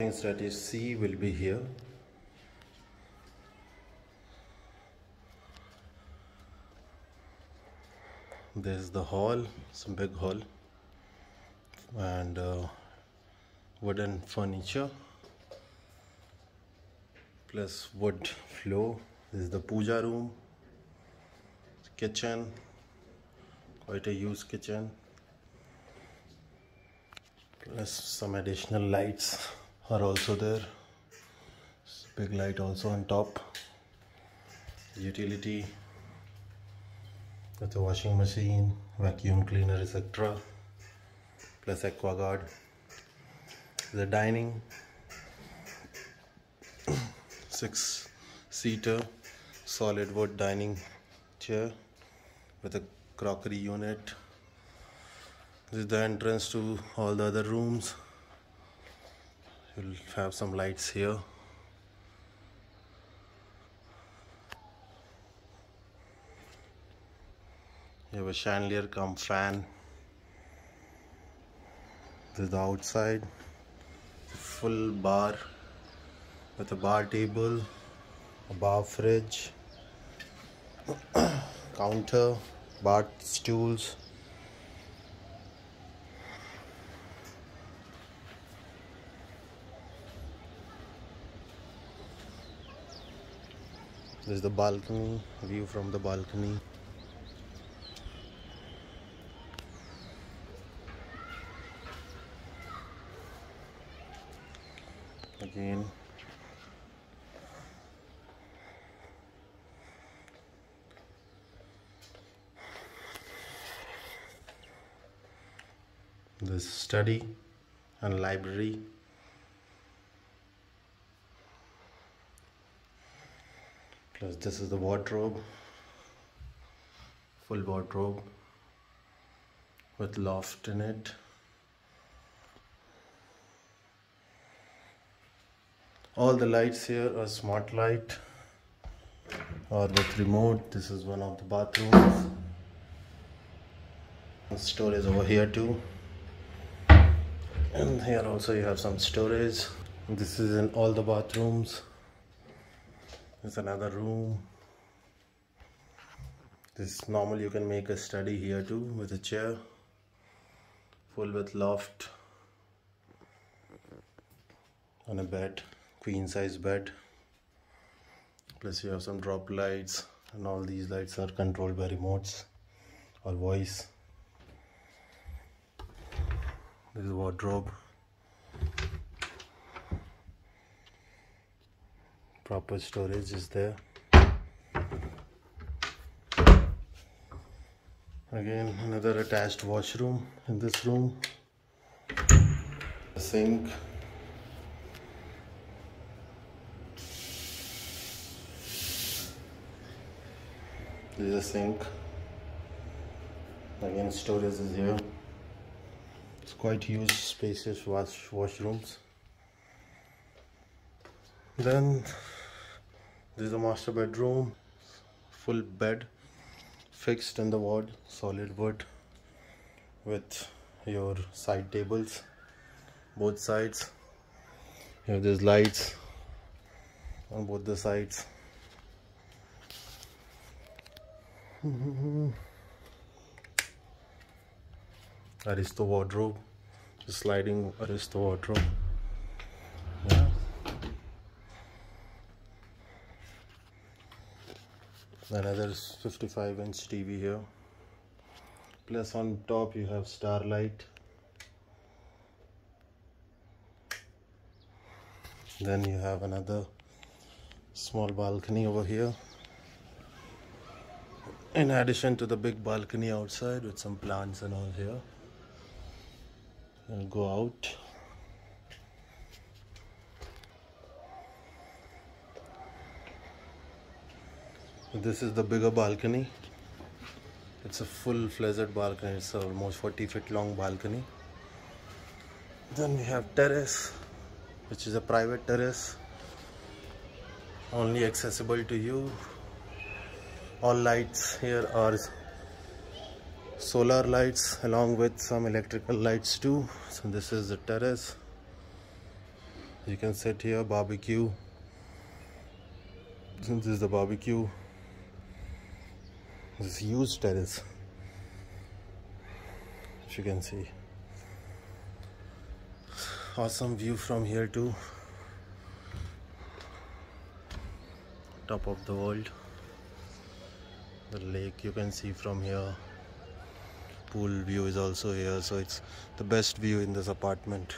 things that you see will be here. There's the hall some big hall and uh, wooden furniture plus wood floor. This is the puja room kitchen quite a used kitchen plus some additional lights are also there. Big light also on top. Utility. With a washing machine vacuum cleaner etc plus aquaguard the dining. Six seater solid wood dining chair with a crockery unit. This is the entrance to all the other rooms you'll have some lights here. You have a chandelier come fan this is the outside. Full bar with a bar table a bar fridge counter bar stools This is the balcony, view from the balcony. Again. This study and library plus this is the wardrobe full wardrobe with loft in it. All the lights here are smart light or with remote. This is one of the bathrooms. Storage over here too. And here also you have some storage. This is in all the bathrooms there's another room. This normal. You can make a study here too with a chair full with loft on a bed queen size bed. Plus you have some drop lights and all these lights are controlled by remotes or voice. This is wardrobe proper storage is there. Again another attached washroom in this room. Sink. This is a sink. Again storage is here. It's quite huge spacious wash washrooms then this is a master bedroom full bed fixed in the wall solid wood with your side tables both sides. Here there's lights on both the sides. Aristo wardrobe sliding Aristo wardrobe another 55 inch TV here. Plus on top you have starlight. Then you have another small balcony over here. In addition to the big balcony outside with some plants and all here. And go out this is the bigger balcony. It's a full-fledged balcony. It's almost 40 feet long balcony. Then we have terrace which is a private terrace. Only accessible to you. All lights here are solar lights along with some electrical lights too. So this is the terrace. You can sit here barbecue. Since this is the barbecue this huge terrace. As you can see. Awesome view from here too. Top of the world. The lake you can see from here. Pool view is also here so it's the best view in this apartment